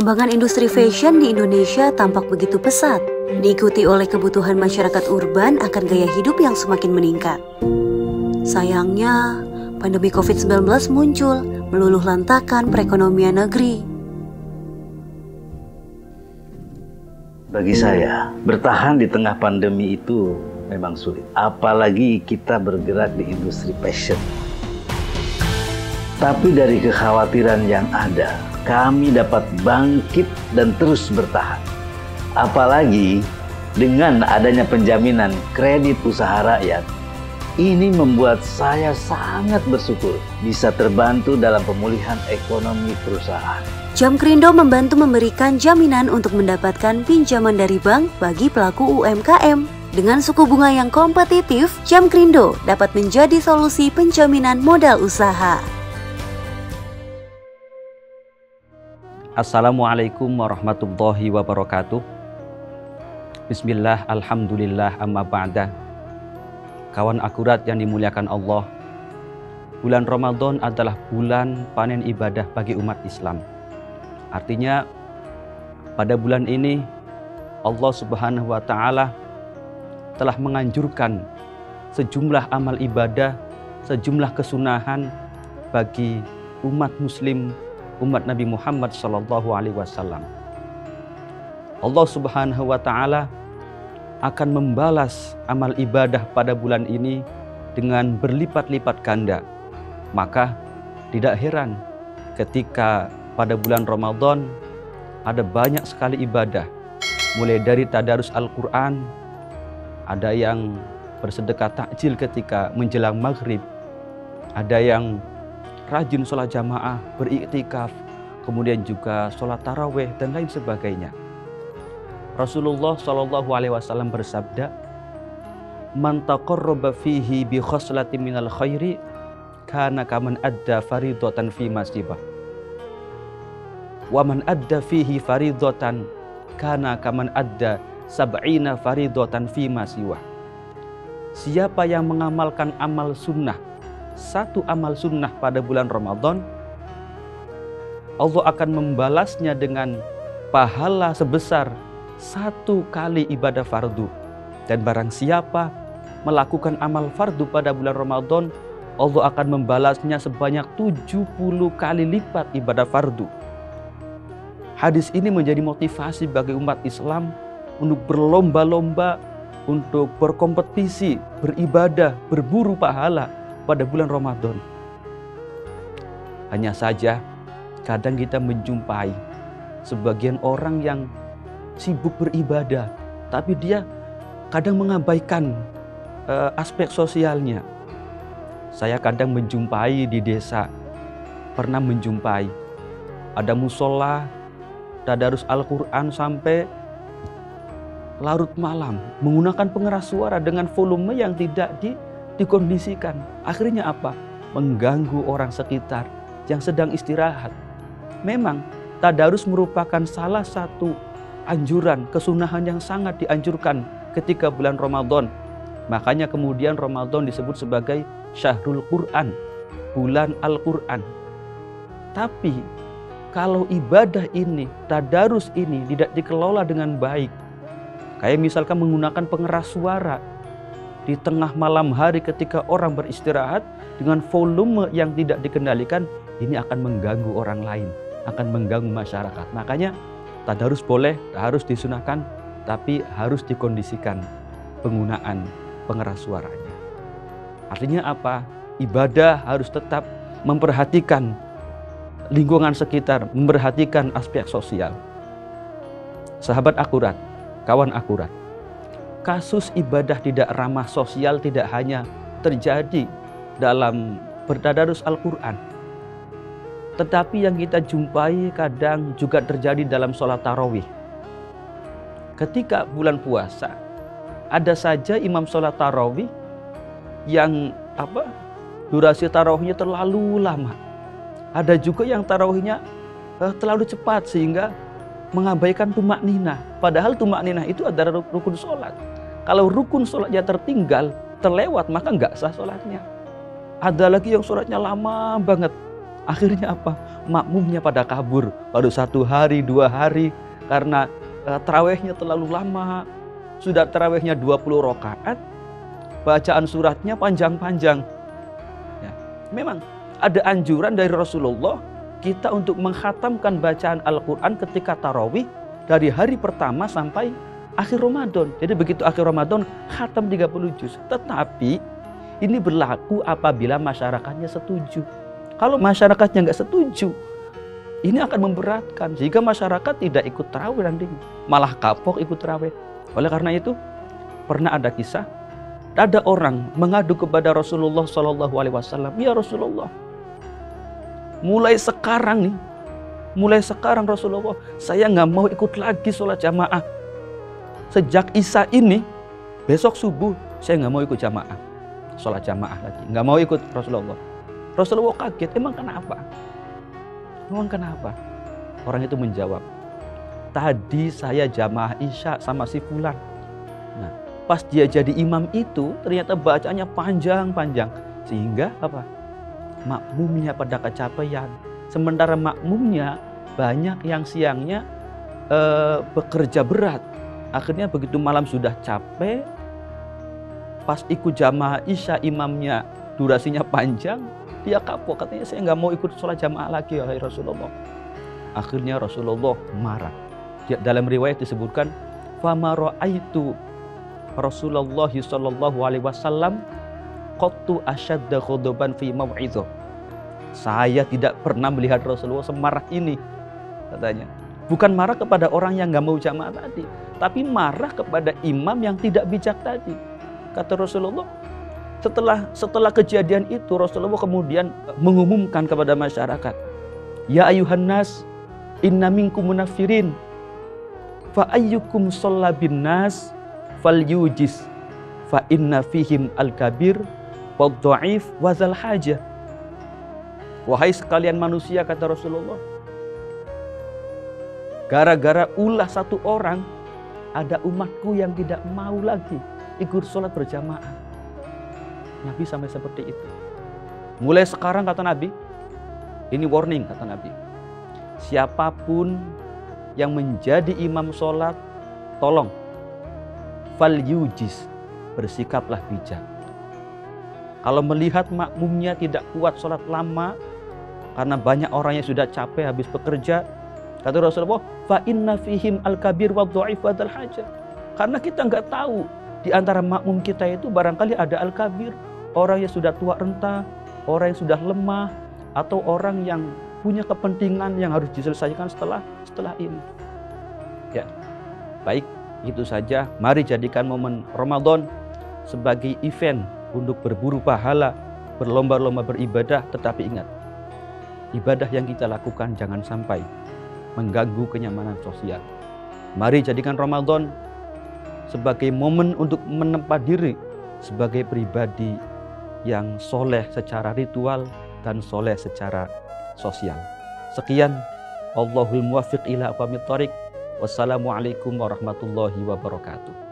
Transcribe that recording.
Perkembangan industri fashion di Indonesia tampak begitu pesat, diikuti oleh kebutuhan masyarakat urban akan gaya hidup yang semakin meningkat. Sayangnya, pandemi COVID-19 muncul, meluluh lantakan perekonomian negeri. Bagi saya, bertahan di tengah pandemi itu memang sulit. Apalagi kita bergerak di industri fashion. Tapi dari kekhawatiran yang ada, kami dapat bangkit dan terus bertahan. Apalagi dengan adanya penjaminan kredit usaha rakyat, ini membuat saya sangat bersyukur bisa terbantu dalam pemulihan ekonomi perusahaan. Jam Krindo membantu memberikan jaminan untuk mendapatkan pinjaman dari bank bagi pelaku UMKM. Dengan suku bunga yang kompetitif, Jam Krindo dapat menjadi solusi penjaminan modal usaha. Assalamualaikum warahmatullahi wabarakatuh. Bismillah, Alhamdulillah, amma ba'da. Kawan akurat yang dimuliakan Allah Bulan Ramadan adalah bulan panen ibadah bagi umat Islam. Artinya pada bulan ini Allah subhanahu wa ta'ala telah menganjurkan sejumlah amal ibadah, sejumlah kesunahan bagi umat muslim umat Nabi Muhammad Sallallahu Alaihi Wasallam. Allah Subhanahu Wa Taala akan membalas amal ibadah pada bulan ini dengan berlipat-lipat ganda. Maka tidak heran ketika pada bulan Ramadan ada banyak sekali ibadah. Mulai dari tadarus Al-Quran, ada yang bersedekah takjil ketika menjelang maghrib, ada yang rajin sholat jamaah, beriktikaf, kemudian juga sholat taraweh dan lain sebagainya. Rasulullah Shallallahu Alaihi Wasallam bersabda, "Man taqarraba fihi bi khoslati minal khairi kana kaman adda faridatan fi masjibah. Wa man adda fihi faridatan kana kaman adda sab'ina faridatan fi masiwah. Siapa yang mengamalkan amal sunnah satu amal sunnah pada bulan Ramadan, Allah akan membalasnya dengan pahala sebesar satu kali ibadah fardu. Dan barang siapa melakukan amal fardu pada bulan Ramadan, Allah akan membalasnya sebanyak 70 kali lipat ibadah fardu. Hadis ini menjadi motivasi bagi umat Islam untuk berlomba-lomba, untuk berkompetisi, beribadah, berburu pahala pada bulan Ramadan. Hanya saja kadang kita menjumpai sebagian orang yang sibuk beribadah, tapi dia kadang mengabaikan uh, aspek sosialnya. Saya kadang menjumpai di desa, pernah menjumpai ada musola, tadarus Al-Quran sampai larut malam menggunakan pengeras suara dengan volume yang tidak di dikondisikan. Akhirnya apa? Mengganggu orang sekitar yang sedang istirahat. Memang tadarus merupakan salah satu anjuran, kesunahan yang sangat dianjurkan ketika bulan Ramadan. Makanya kemudian Ramadan disebut sebagai Syahrul Quran, bulan Al-Quran. Tapi kalau ibadah ini, tadarus ini tidak dikelola dengan baik, kayak misalkan menggunakan pengeras suara, di tengah malam hari ketika orang beristirahat dengan volume yang tidak dikendalikan ini akan mengganggu orang lain, akan mengganggu masyarakat. Makanya tadarus boleh, harus disunahkan, tapi harus dikondisikan penggunaan pengeras suaranya. Artinya apa? Ibadah harus tetap memperhatikan lingkungan sekitar, memperhatikan aspek sosial. Sahabat akurat, kawan akurat kasus ibadah tidak ramah sosial tidak hanya terjadi dalam bertadarus Al-Quran. Tetapi yang kita jumpai kadang juga terjadi dalam sholat tarawih. Ketika bulan puasa, ada saja imam sholat tarawih yang apa durasi tarawihnya terlalu lama. Ada juga yang tarawihnya eh, terlalu cepat sehingga mengabaikan tumak nina. Padahal tumak nina itu adalah rukun sholat. Kalau rukun sholatnya tertinggal, terlewat, maka nggak sah sholatnya. Ada lagi yang sholatnya lama banget. Akhirnya apa? Makmumnya pada kabur. Baru satu hari, dua hari. Karena uh, terawihnya terlalu lama. Sudah terawihnya 20 rakaat. Bacaan suratnya panjang-panjang. Ya. Memang ada anjuran dari Rasulullah kita untuk menghatamkan bacaan Al-Quran ketika tarawih dari hari pertama sampai akhir Ramadan. Jadi begitu akhir Ramadan, khatam 30 juz. Tetapi ini berlaku apabila masyarakatnya setuju. Kalau masyarakatnya nggak setuju, ini akan memberatkan jika masyarakat tidak ikut terawih nanti malah kapok ikut terawih. Oleh karena itu pernah ada kisah ada orang mengadu kepada Rasulullah Shallallahu Alaihi Wasallam, ya Rasulullah, mulai sekarang nih, mulai sekarang Rasulullah, saya nggak mau ikut lagi sholat jamaah. Sejak Isa ini, besok subuh saya nggak mau ikut jamaah, sholat jamaah lagi, nggak mau ikut Rasulullah. Rasulullah kaget, emang kenapa? Emang kenapa? Orang itu menjawab, tadi saya jamaah isya sama si Fulan. Nah, pas dia jadi imam itu ternyata bacanya panjang-panjang. Sehingga apa? Makmumnya pada kecapean. Sementara makmumnya banyak yang siangnya eh, bekerja berat. Akhirnya begitu malam sudah capek, pas ikut jamaah isya imamnya durasinya panjang, dia kapok, katanya saya nggak mau ikut sholat jamaah lagi ya Rasulullah. Akhirnya Rasulullah marah. Dalam riwayat disebutkan, "Fama itu Rasulullah sallallahu alaihi wasallam qattu asyadda khodoban fi mau'izah." Saya tidak pernah melihat Rasulullah semarah ini, katanya. Bukan marah kepada orang yang nggak mau jamaah tadi, tapi marah kepada imam yang tidak bijak tadi. Kata Rasulullah, setelah setelah kejadian itu Rasulullah kemudian mengumumkan kepada masyarakat, "Ya ayuhan nas, inna minkum munafirin. Fa ayyukum shalla bin nas falyujis fa inna fihim al-kabir wad dhaif wa zal hajah." Wahai sekalian manusia kata Rasulullah, gara-gara ulah satu orang ada umatku yang tidak mau lagi ikut sholat berjamaah Nabi sampai seperti itu. Mulai sekarang kata Nabi, ini warning kata Nabi. Siapa pun yang menjadi imam sholat, tolong fal yujis, bersikaplah bijak. Kalau melihat makmumnya tidak kuat sholat lama, karena banyak orang yang sudah capek habis bekerja, kata Rasulullah, fa inna fihim al kabir wa dhaif wa Karena kita nggak tahu di antara makmum kita itu barangkali ada al kabir, orang yang sudah tua renta, orang yang sudah lemah, atau orang yang punya kepentingan yang harus diselesaikan setelah setelah ini. Ya, baik itu saja. Mari jadikan momen Ramadan sebagai event untuk berburu pahala, berlomba-lomba beribadah, tetapi ingat, ibadah yang kita lakukan jangan sampai mengganggu kenyamanan sosial. Mari jadikan Ramadan sebagai momen untuk menempa diri sebagai pribadi yang soleh secara ritual dan soleh secara sosial. Sekian, Allahul muwafiq ila aqwamit Wassalamualaikum warahmatullahi wabarakatuh.